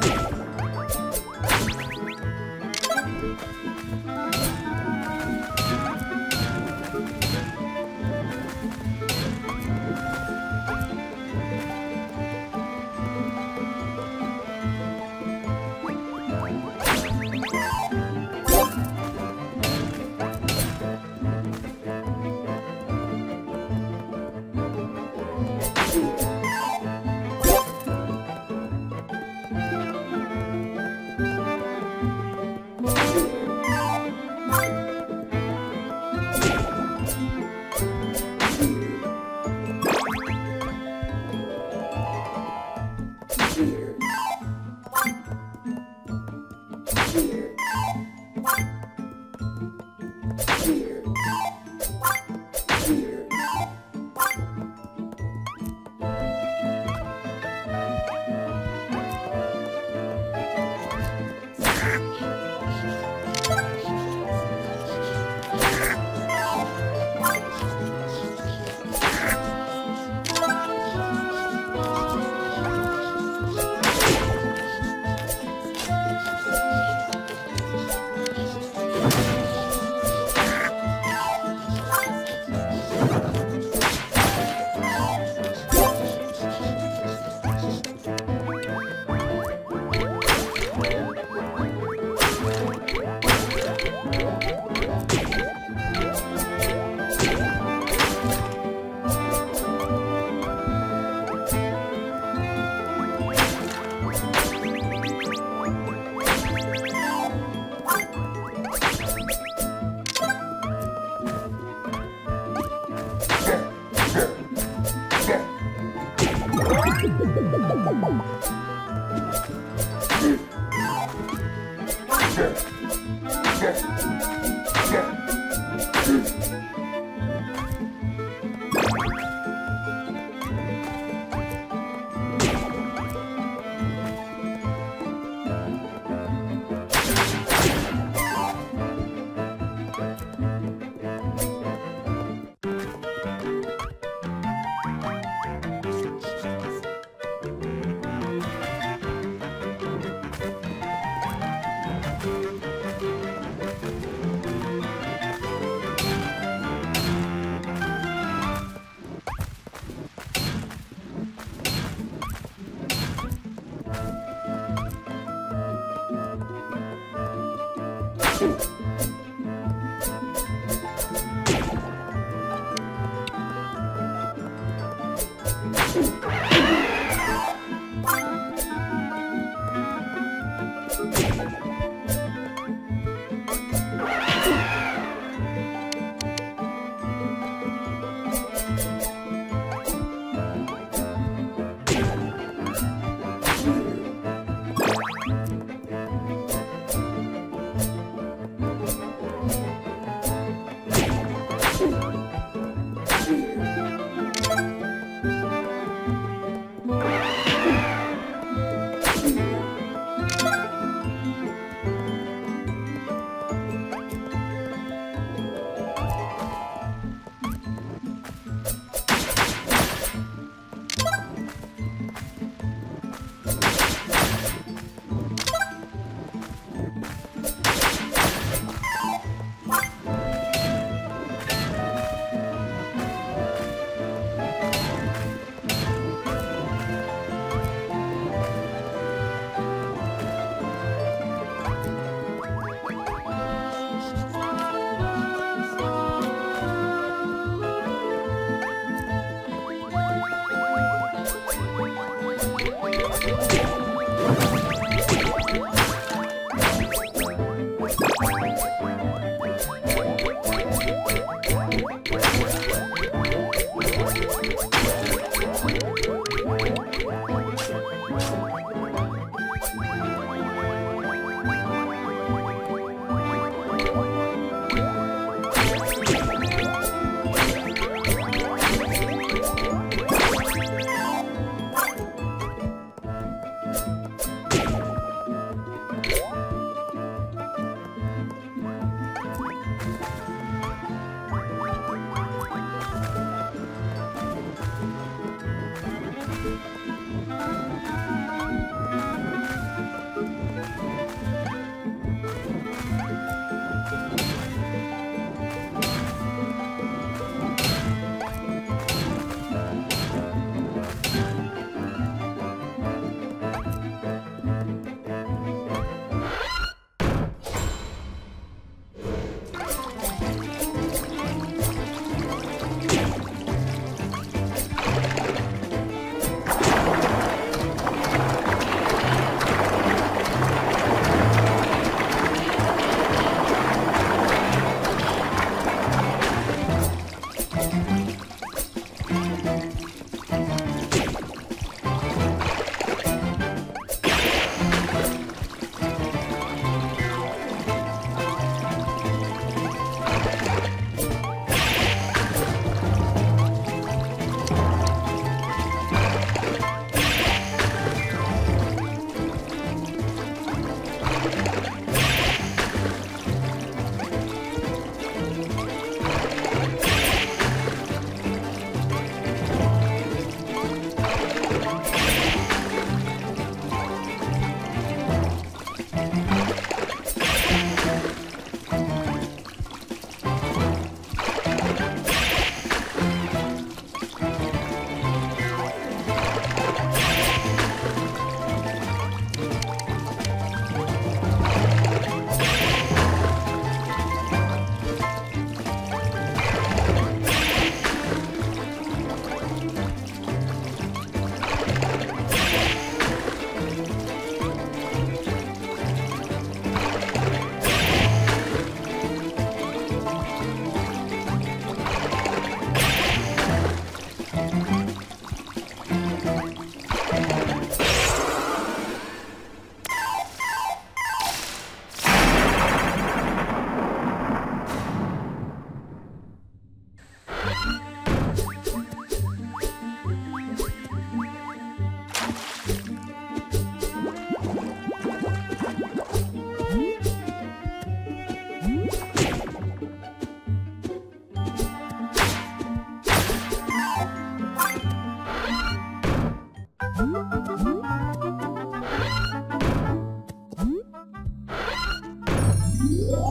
Yeah. Bum, bum, bum. Hmm?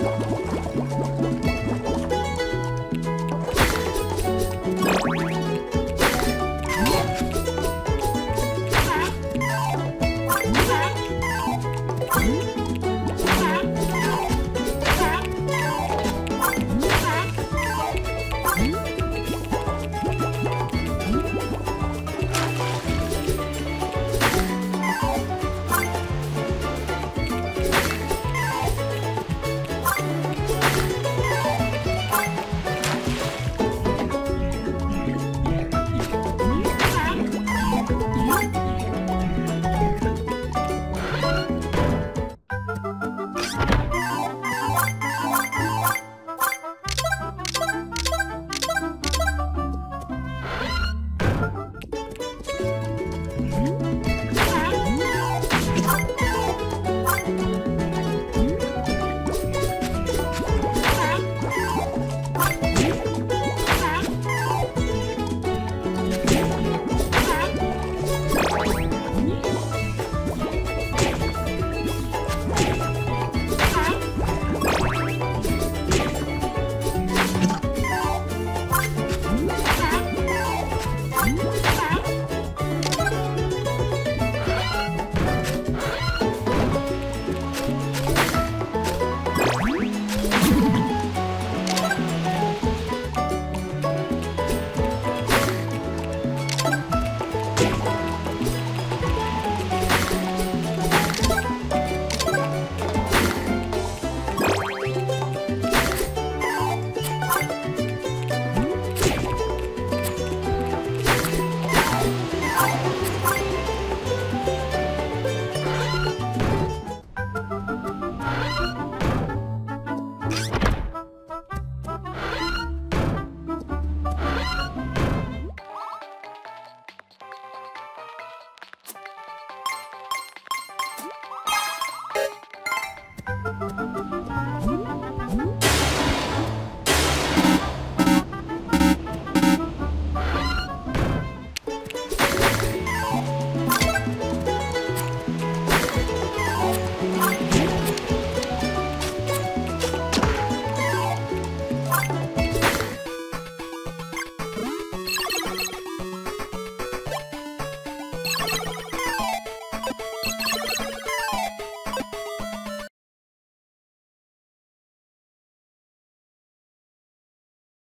Música